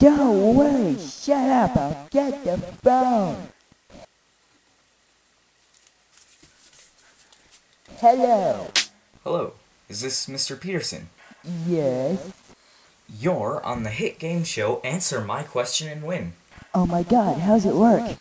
Don't worry, shut up, I'll get the phone. Hello. Hello, is this Mr. Peterson? Yes. You're on the hit game show Answer My Question and Win. Oh my god, how's it work?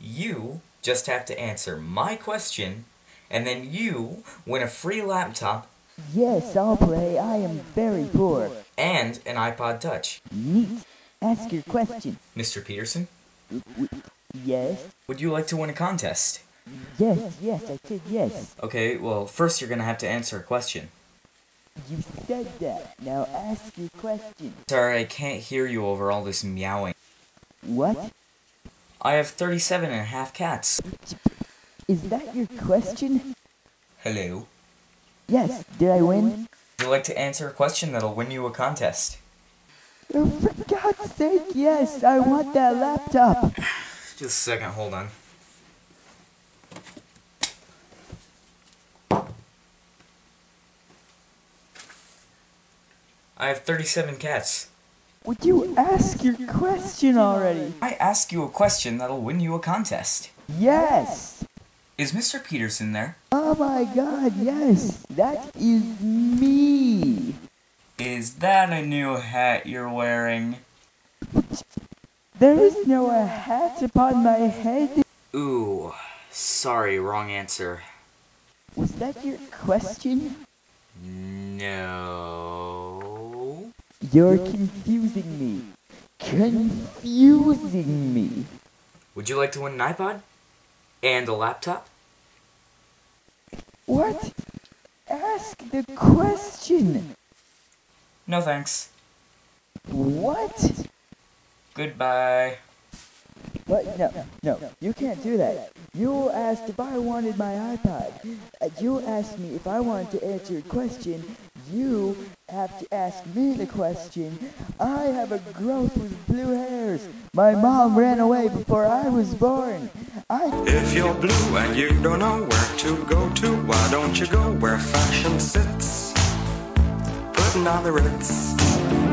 You just have to answer my question, and then you win a free laptop Yes, I'll play. I am very poor. and an iPod Touch. Neat. Ask your question. Mr. Peterson, Yes? would you like to win a contest? Yes, yes, I said yes. Okay, well, first you're gonna have to answer a question. You said that. Now ask your question. Sorry, I can't hear you over all this meowing. What? I have 37 and a half cats. Is that your question? Hello. Yes. Did I win? Would you like to answer a question that'll win you a contest? Oh, for God's sake, yes. I want that laptop. Just a second, hold on. I have 37 cats. Would you ask your question already? I ask you a question that'll win you a contest. Yes. Is Mr. Peterson there? Oh my God, yes. That is me. Is that a new hat you're wearing? There is no a hat upon my head. Ooh, sorry, wrong answer. Was that your question? No. You're confusing me. Confusing me. Would you like to win an iPod? And a laptop? What? Ask the question. No thanks. What? Goodbye. What? No, no, you can't do that. You asked if I wanted my iPod. Uh, You asked me if I wanted to answer a question. You have to ask me the question. I have a growth with blue hairs. My mom ran away before I was born. I If you're blue and you don't know where to go to, why don't you go where fashion sits? Ritz.